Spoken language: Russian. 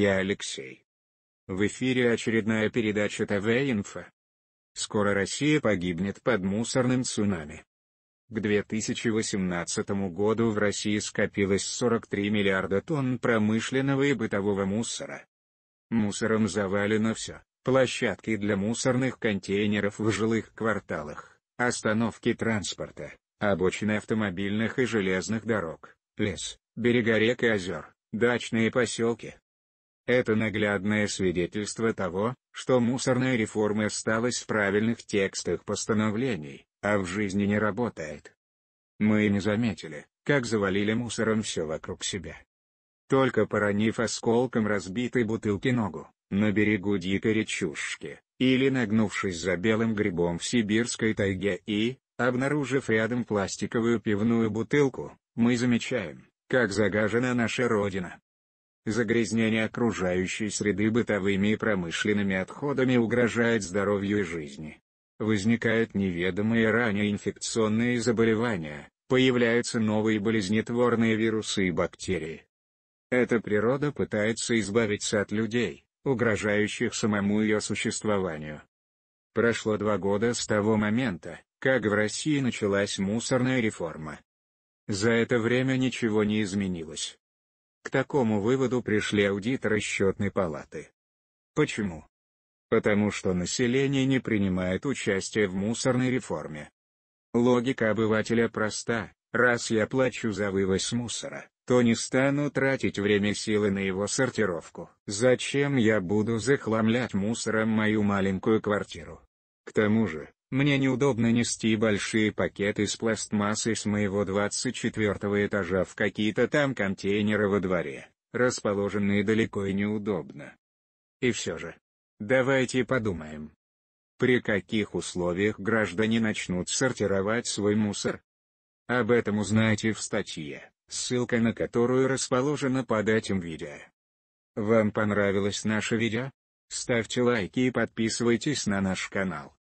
Я Алексей. В эфире очередная передача ТВ-инфо. Скоро Россия погибнет под мусорным цунами. К 2018 году в России скопилось 43 миллиарда тонн промышленного и бытового мусора. Мусором завалено все, площадки для мусорных контейнеров в жилых кварталах, остановки транспорта, обочины автомобильных и железных дорог, лес, берега рек и озер, дачные поселки. Это наглядное свидетельство того, что мусорная реформа осталась в правильных текстах постановлений, а в жизни не работает. Мы не заметили, как завалили мусором все вокруг себя. Только поранив осколком разбитой бутылки ногу, на берегу дикой речушки, или нагнувшись за белым грибом в сибирской тайге и, обнаружив рядом пластиковую пивную бутылку, мы замечаем, как загажена наша Родина. Загрязнение окружающей среды бытовыми и промышленными отходами угрожает здоровью и жизни. Возникают неведомые ранее инфекционные заболевания, появляются новые болезнетворные вирусы и бактерии. Эта природа пытается избавиться от людей, угрожающих самому ее существованию. Прошло два года с того момента, как в России началась мусорная реформа. За это время ничего не изменилось. К такому выводу пришли аудиторы счетной палаты. Почему? Потому что население не принимает участие в мусорной реформе. Логика обывателя проста, раз я плачу за вывоз мусора, то не стану тратить время силы на его сортировку. Зачем я буду захламлять мусором мою маленькую квартиру? К тому же, мне неудобно нести большие пакеты с пластмассой с моего 24 этажа в какие-то там контейнеры во дворе, расположенные далеко и неудобно. И все же. Давайте подумаем. При каких условиях граждане начнут сортировать свой мусор? Об этом узнаете в статье, ссылка на которую расположена под этим видео. Вам понравилось наше видео? Ставьте лайки и подписывайтесь на наш канал.